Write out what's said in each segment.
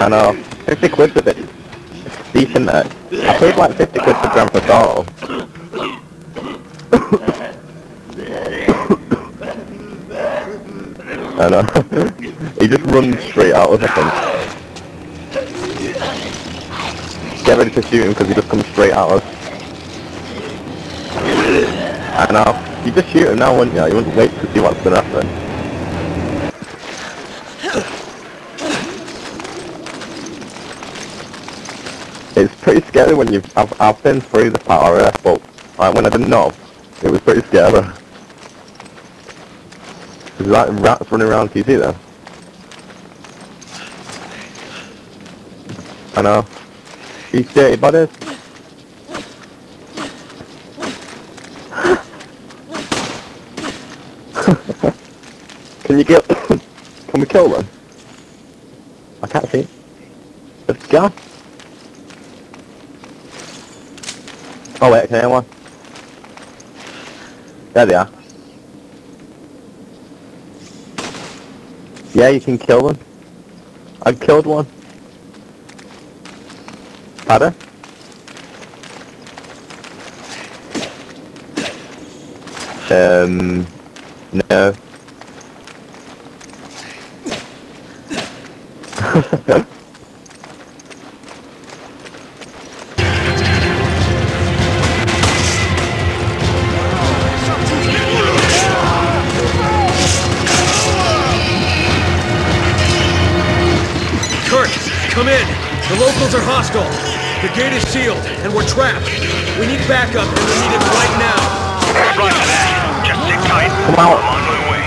I know. 50 quid quid's a bit decent there. I paid like 50 quid for Grand Theft Auto. I know. he just runs straight out of the. Get ready to shoot him because he just comes straight out of I know. You just shoot him now, wouldn't you? You wouldn't wait to see what's gonna happen. Pretty scary when you've... I've, I've been through the power, but like, when I didn't know, it was pretty scary. There's like rats running around, can you see them? I know. These dirty bodies. Can you kill... Can we kill them? I can't see. Let's go. Oh wait, can anyone? There they are. Yeah, you can kill them. I killed one. Pardon? Um, no. come in. The locals are hostile. The gate is sealed, and we're trapped. We need backup, and we need it right now. Roger that. Just sit tight. Come out. I'm on my way.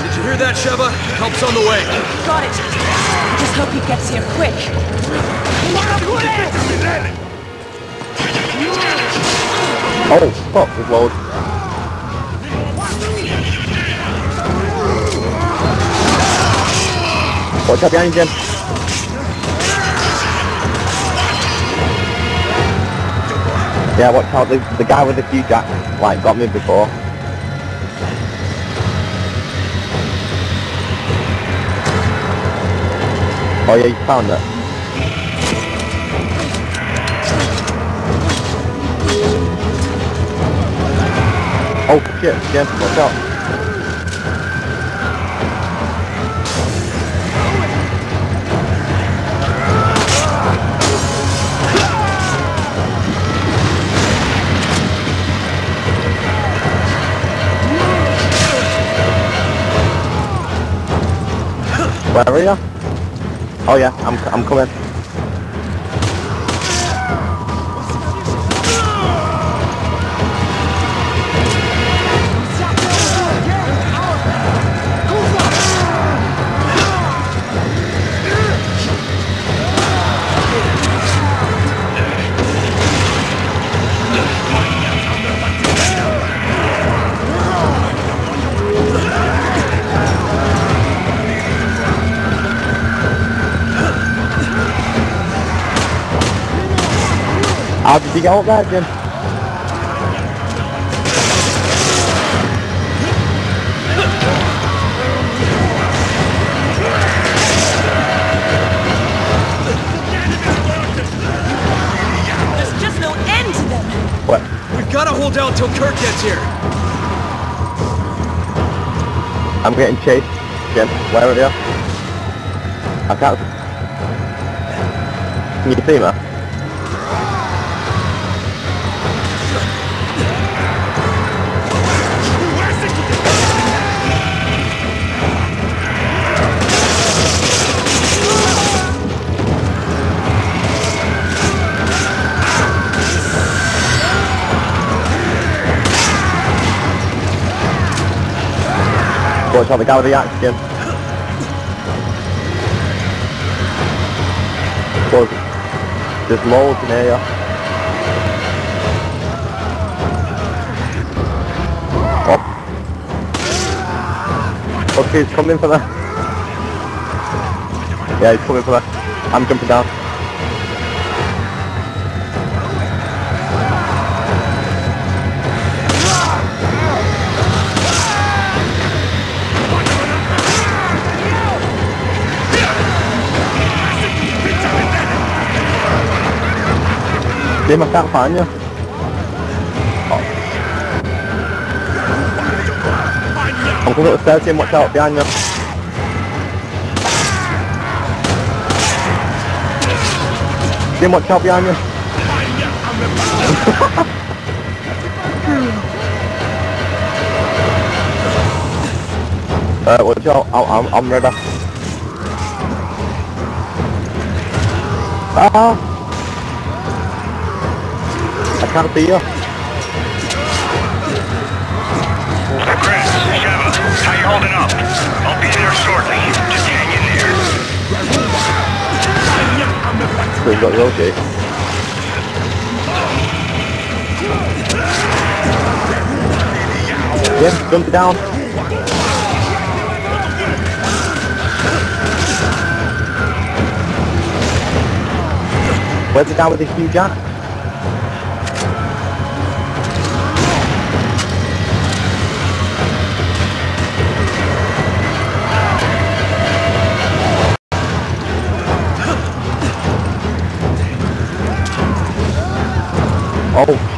Did you hear that, Sheva? Help's on the way. Got it. I just hope he gets here quick. Oh, fuck, there's loads. Watch out behind you, Jim. Yeah, watch out, the, the guy with the huge axe, like, got me before. Oh yeah, you found it. Oh shit, Jim, watch out. Where are you? Oh yeah, I'm I'm coming. How did you get up there, Jim? There's just no end to them. What? We've got to hold out till Kirk gets here. I'm getting chased. Jim, where are you? I can't. Can you see me? Watch out the guy with the axe, Jim. Well, there's loads in here. Oh. Okay, he's coming for that. Yeah, he's coming for that. I'm jumping down. Jim, I can't find you. Oh. I'm coming up the stairs, Jim, watch out behind you. Jim, watch out behind you. uh, watch out, I'm, I'm, I'm ready. Ah! I can't. Chris, Sheva, how you holding up? I'll be there shortly. Just hang in there. Okay. Yeah, jump it down. Where's the guy with the huge axe?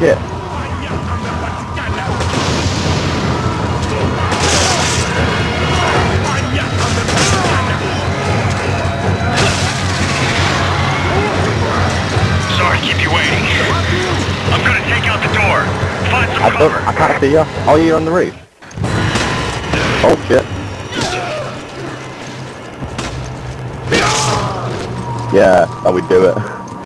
Some I don't. I can't see you. Oh, you're on the roof. Oh shit. Yeah, that would do it.